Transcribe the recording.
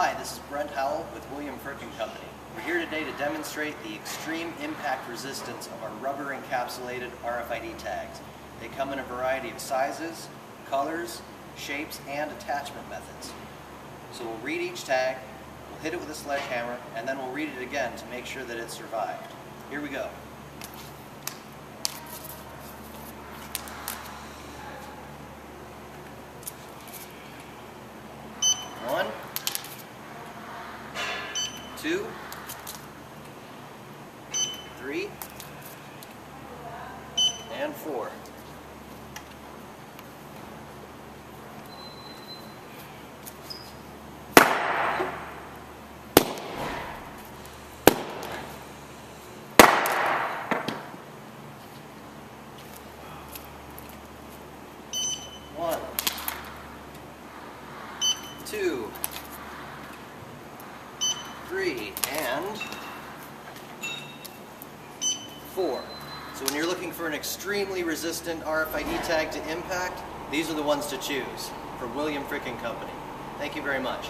Hi, this is Brent Howell with William Frick and Company. We're here today to demonstrate the extreme impact resistance of our rubber encapsulated RFID tags. They come in a variety of sizes, colors, shapes, and attachment methods. So we'll read each tag, we'll hit it with a sledgehammer, and then we'll read it again to make sure that it survived. Here we go. One, two, three, and four. Two, and four. So when you're looking for an extremely resistant RFID tag to impact, these are the ones to choose from William Frick and Company. Thank you very much.